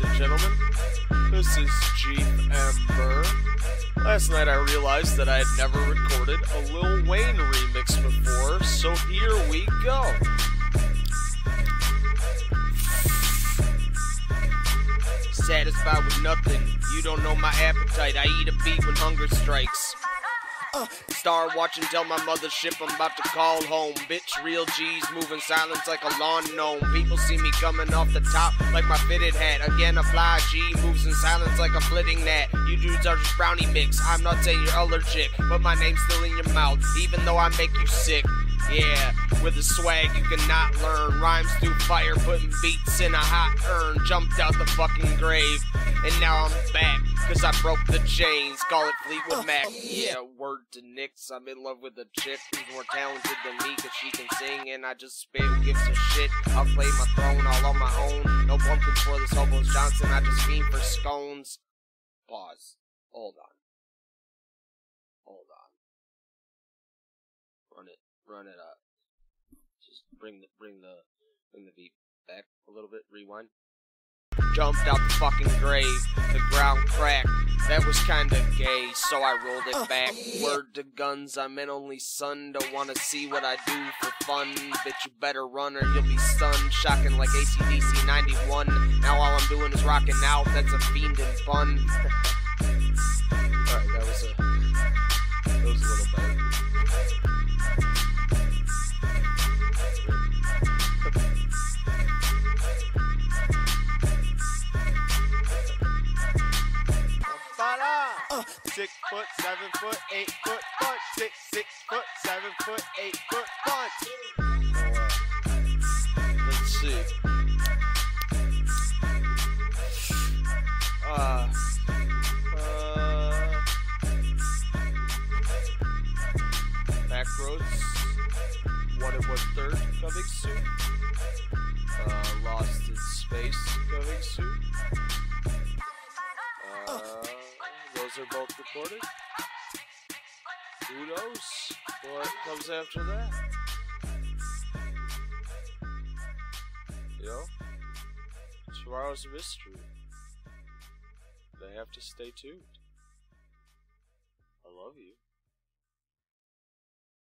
ladies and gentlemen. This is Chief Ember. Last night I realized that I had never recorded a Lil Wayne remix before, so here we go. Satisfied with nothing, you don't know my appetite. I eat a beat when hunger strikes. Uh, star watching, tell my mothership I'm about to call home. Bitch, real G's moving silence like a lawn gnome. People see me coming off the top like my fitted hat. Again, a fly G moves in silence like a flitting gnat. You dudes are just brownie mix. I'm not saying you're allergic, but my name's still in your mouth, even though I make you sick. Yeah, with a swag you cannot learn. Rhymes through fire, putting beats in a hot urn. Jumped out the fucking grave, and now I'm back. Cause I broke the chains, call it Fleetwood oh, Mac. Yeah, word to Nicks, I'm in love with a chick who's more talented than me, cause she can sing and I just spit, who gives a shit. I'll play my throne all on my own. No pumpkins for this hobos Johnson, I just fiend for scones. Pause. Hold on. Run it, up. Just bring the, bring the, bring the beat back a little bit, rewind jumped out the fucking grave. The ground cracked. That was kinda gay, so I rolled it back. Word to guns, I'm an only son. Don't wanna see what I do for fun. Bitch, you better run or you'll be stunned. Shocking like ACDC 91. Now all I'm doing is rocking out. That's a fiend and fun. six foot, seven foot, eight foot punch. Six, six foot, seven foot, eight foot punch. let's see. Uh, uh, Backroads, one and one third coming soon. Those are both recorded. Who knows what comes after that? You know? Tomorrow's a mystery. They have to stay tuned. I love you.